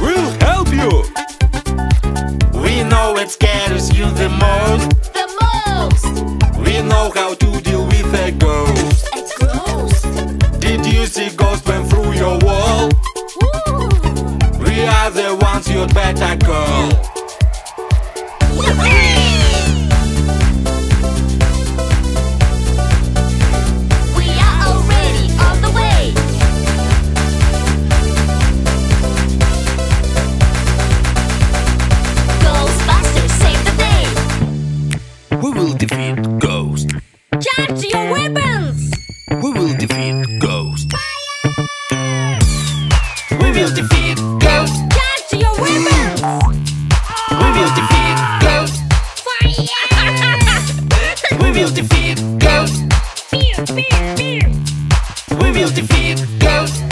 We'll help you! We know what scares you the most The most! We know how to deal with a ghost A ghost! Did you see ghosts went through your wall? Ooh. We are the ones you'd better call Woohoo! Ghost. We will defeat Ghost. Charge your weapons! We will defeat Ghost. Fire! We will defeat Ghost. Fear, fear, fear! We will defeat Ghost.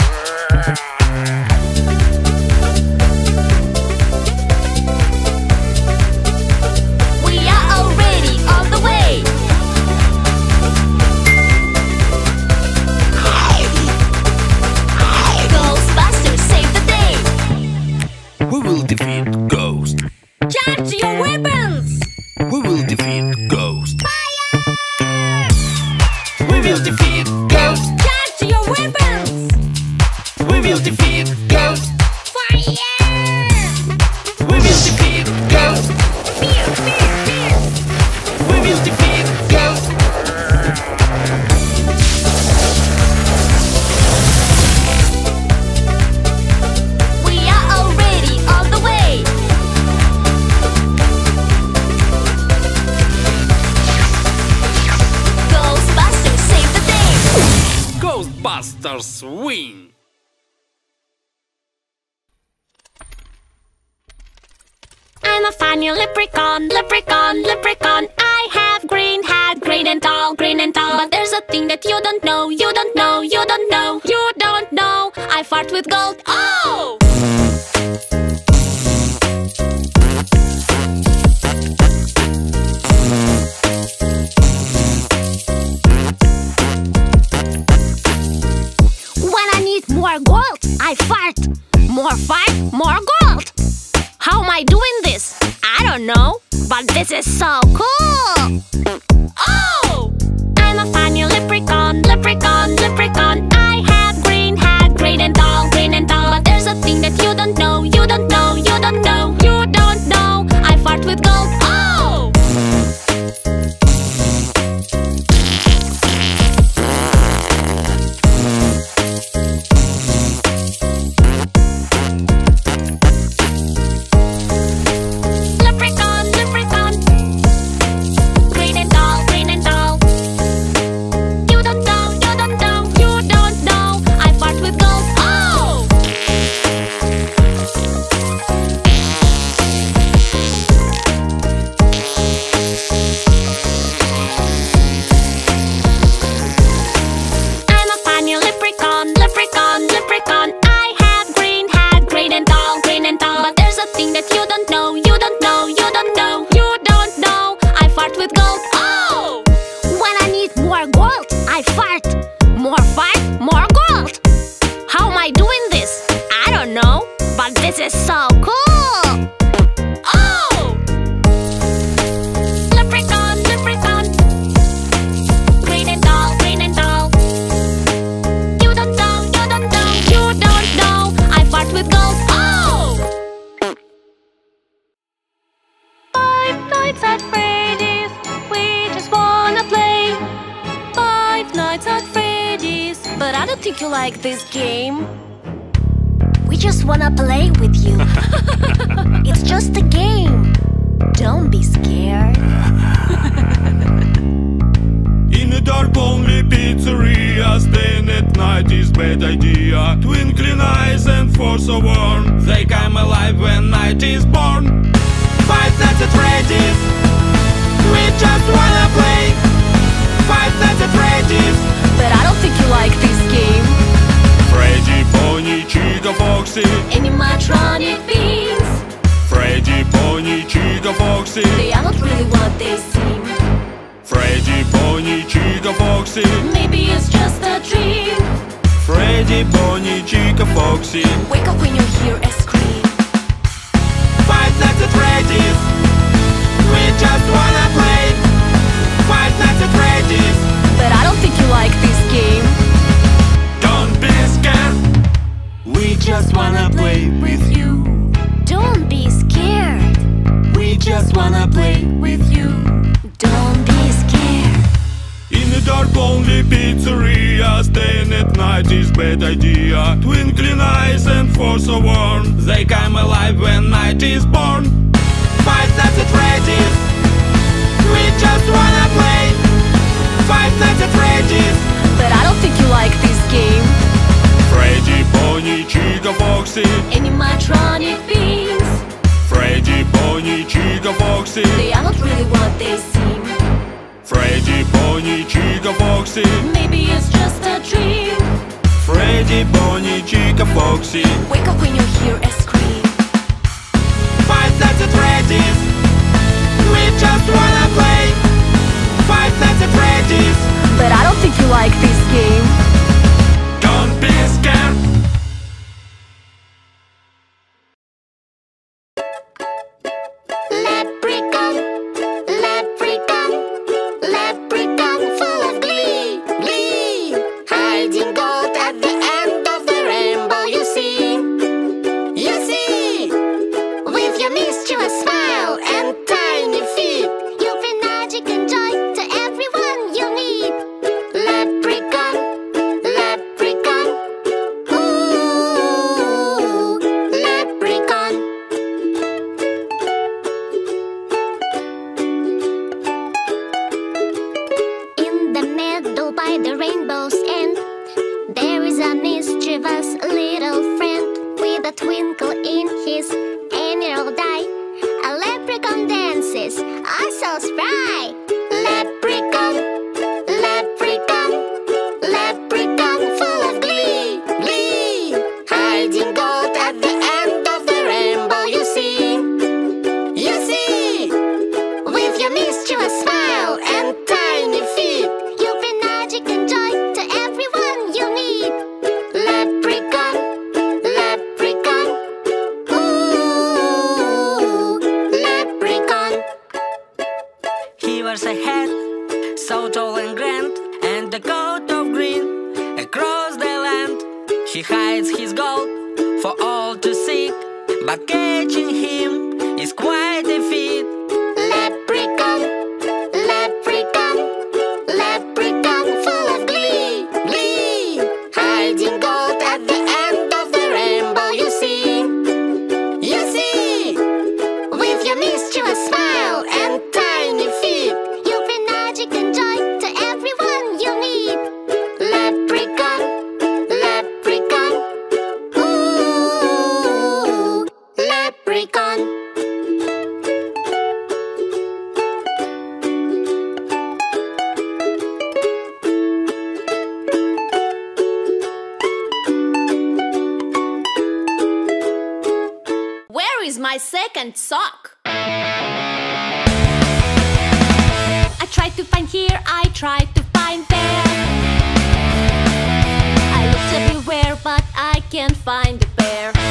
Will defeat Ghost. Charge your weapons! We will defeat I'm a funny leprechaun, leprechaun, leprechaun. I have green hat, green and tall, green and tall. But there's a thing that you don't know, you don't know, you don't know, you don't know. I fart with gold. Oh! When I need more gold, I fart. More fart, more gold. How am I doing this? I don't know, but this is so cool! Oh! I'm a funny leprechaun, leprechaun, leprechaun. Is so cool. Oh! Green and green and. You don't know, you don't know, you don't know. I fart with gold. Oh! Five Nights at Freddy's. We just wanna play. Five Nights at Freddy's. But I don't think you like this game. We just wanna play with you. it's just a game. Don't be scared. In a dark lonely pizzeria Staying at night is bad idea Twinkling eyes and force so warm They come alive when night is born Five Nights at Freddy's We just wanna play Five Nights at Freddy's But I don't think you like this game. Foxy Animatronic beings. Freddy, Bonnie, Chica, Foxy They are not really what they seem. Freddy, Bonnie, Chica, Foxy Maybe it's just a dream. Freddy, Bonnie, Chica, Foxy Wake up when you great idea Twinkling eyes and force so warm They come alive when night is born. Five Nights at Freddy's We just wanna play. Five Nights at Freddy's But I don't think you like this game. Freddy, Bonnie, Chica, Foxy. Animatronic beings. Freddy, Bonnie, Chica, Foxy. They are not really what they seem. Freddy, Bonnie, Chica, Foxy. Maybe it's just a dream. Freddy, Bonnie, Chica, Foxy. Wake up when you hear a scream. Five Nights at Freddy's. We just wanna play. Five Nights at Freddy's. But I A ahead, so tall and grand, and a coat of green across the land. He hides his gold for all to seek, but catching him. second sock. I tried to find here, I tried to find there. I looked everywhere, but I can't find a bear.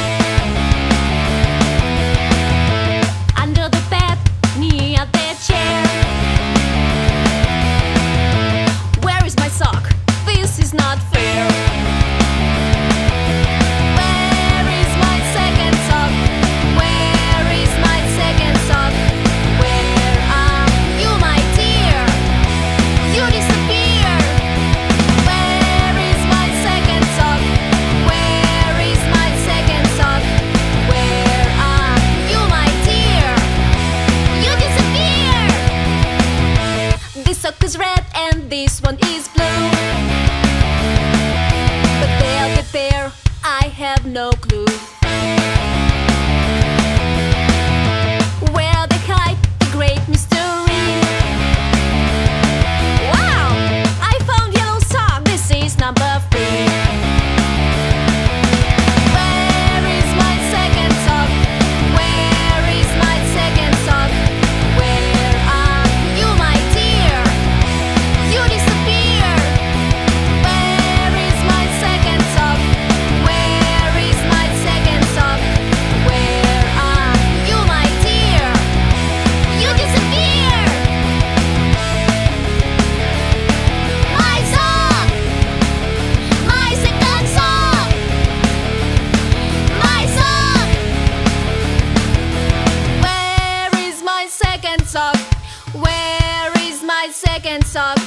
second of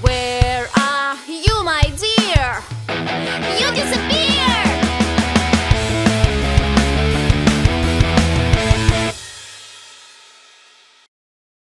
Where are you, my dear? You disappeared!